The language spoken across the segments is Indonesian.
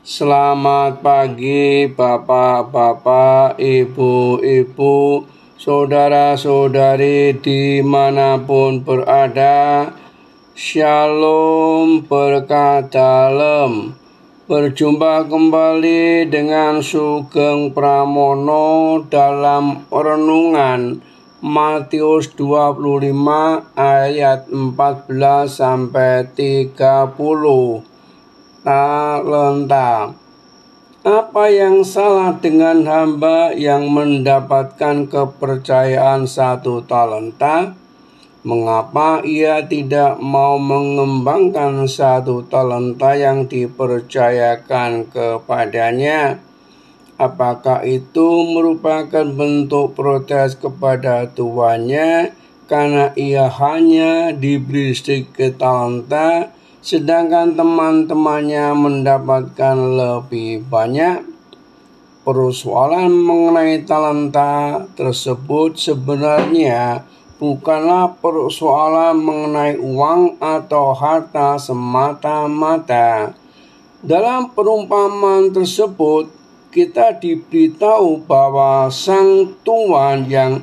Selamat pagi Bapak-Bapak, Ibu-Ibu, Saudara-saudari di mana pun berada. Shalom berkat dalam Berjumpa kembali dengan Sugeng Pramono dalam renungan Matius 25 ayat 14 sampai 30 talenta. Apa yang salah dengan hamba yang mendapatkan kepercayaan satu talenta? Mengapa ia tidak mau mengembangkan satu talenta yang dipercayakan kepadanya? Apakah itu merupakan bentuk protes kepada tuannya karena ia hanya diberi sedikit talenta sedangkan teman-temannya mendapatkan lebih banyak. Persoalan mengenai talenta tersebut sebenarnya bukanlah persoalan mengenai uang atau harta semata-mata. Dalam perumpamaan tersebut, kita diberitahu bahwa sang tuan yang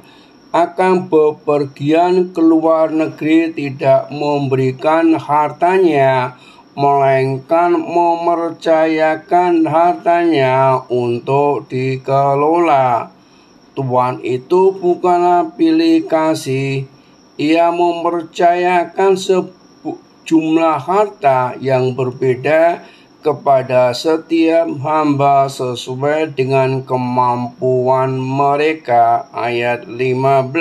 akan bepergian ke luar negeri tidak memberikan hartanya, melainkan mempercayakan hartanya untuk dikelola. Tuhan itu bukanlah pilih kasih, ia mempercayakan sejumlah harta yang berbeda kepada setiap hamba sesuai dengan kemampuan mereka. Ayat 15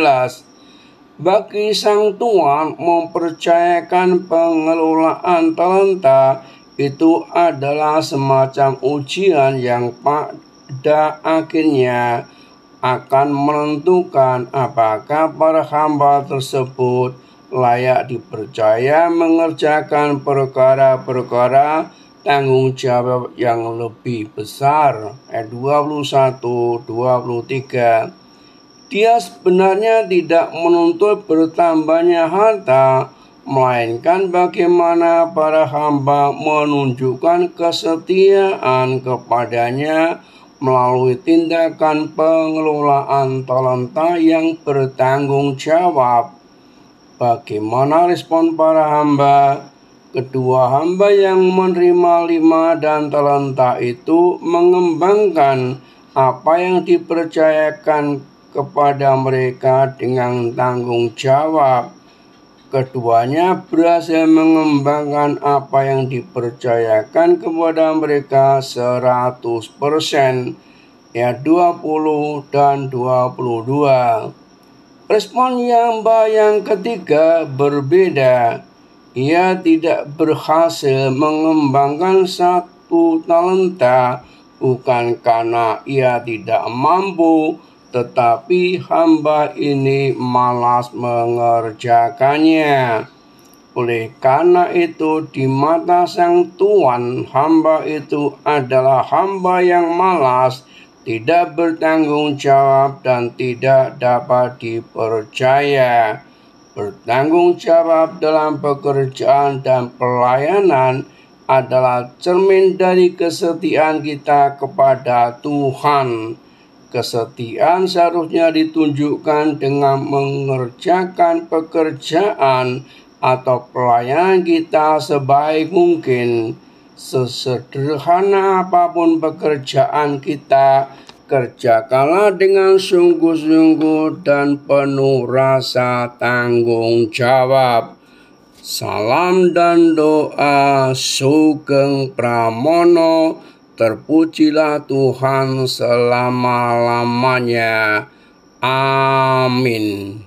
Bagi sang tuan mempercayakan pengelolaan talenta itu adalah semacam ujian yang pada akhirnya akan menentukan apakah para hamba tersebut layak dipercaya mengerjakan perkara-perkara tanggung jawab yang lebih besar. Ayat 21, 23. Dia sebenarnya tidak menuntut bertambahnya harta, melainkan bagaimana para hamba menunjukkan kesetiaan kepadanya melalui tindakan pengelolaan talenta yang bertanggung jawab. Bagaimana respon para hamba? Kedua hamba yang menerima lima dan talenta itu mengembangkan apa yang dipercayakan kepada mereka dengan tanggung jawab. Keduanya berhasil mengembangkan apa yang dipercayakan kepada mereka 100%. Ya 20 dan 22. Respon hamba yang ketiga berbeda ia tidak berhasil mengembangkan satu talenta bukan karena ia tidak mampu, tetapi hamba ini malas mengerjakannya. Oleh karena itu, di mata sang tuan, hamba itu adalah hamba yang malas, tidak bertanggung jawab, dan tidak dapat dipercaya. Bertanggung jawab dalam pekerjaan dan pelayanan adalah cermin dari kesetiaan kita kepada Tuhan. Kesetiaan seharusnya ditunjukkan dengan mengerjakan pekerjaan atau pelayanan kita sebaik mungkin. Sesederhana apa pun pekerjaan kita, Kerjakanlah dengan sungguh-sungguh dan penuh rasa tanggung jawab. Salam dan doa Sugeng Pramono, terpujilah Tuhan selama-lamanya. Amin.